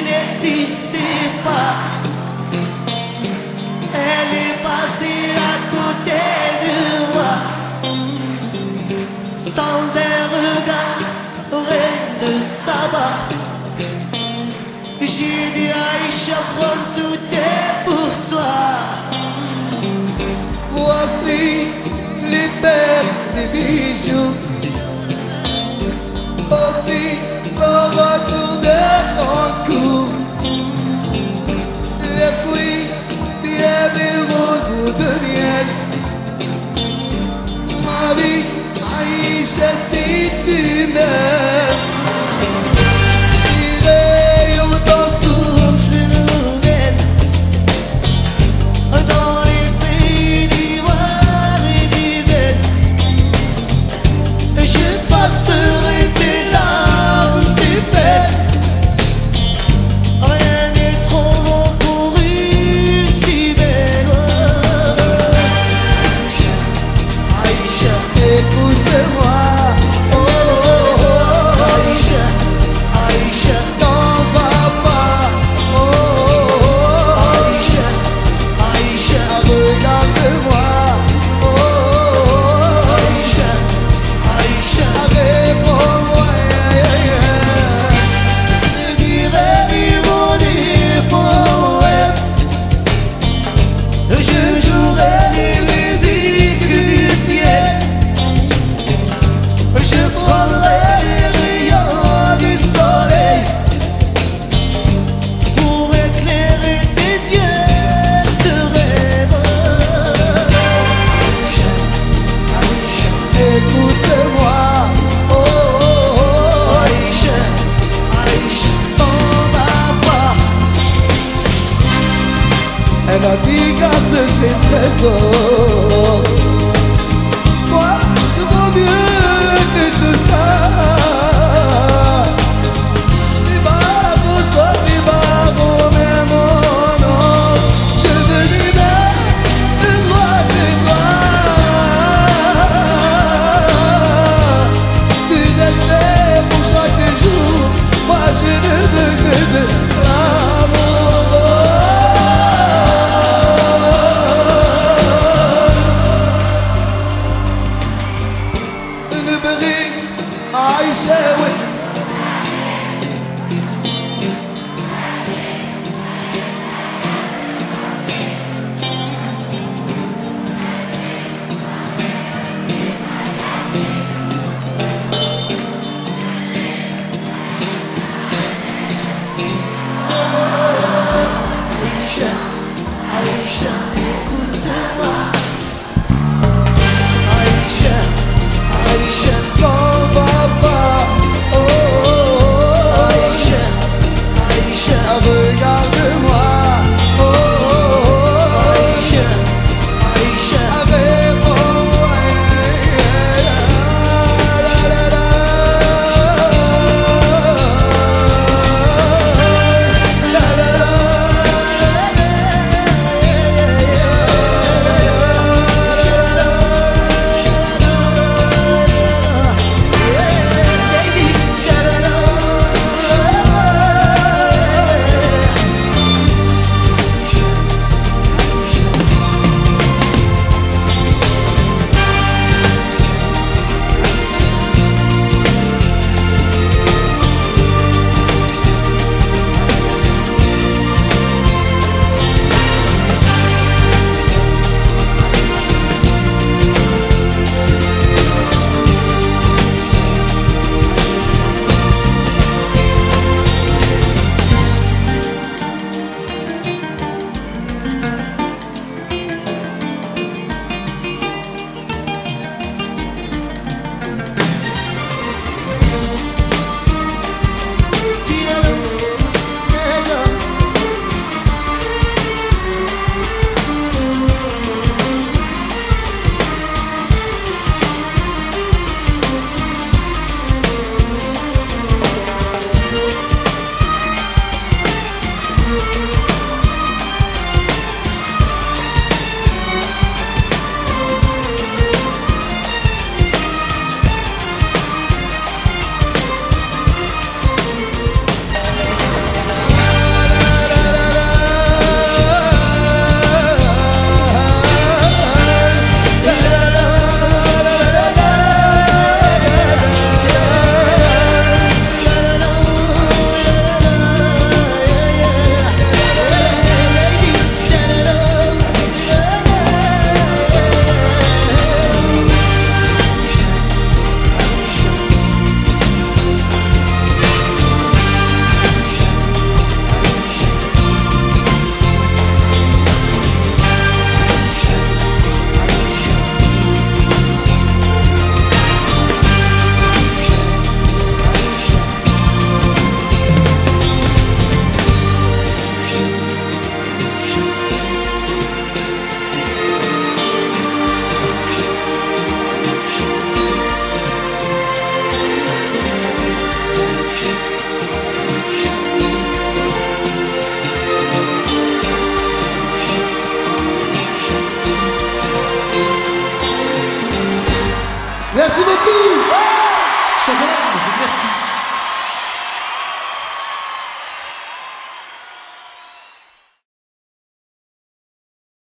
tu n'existais pas. Elle est passée à côté de moi, sans un regard, reine de sabbat. J'ai dit Aïcha, prends tout est pour toi. Voici les perles, les bijoux. حبيب عايشة ست مال Adică atât te trezor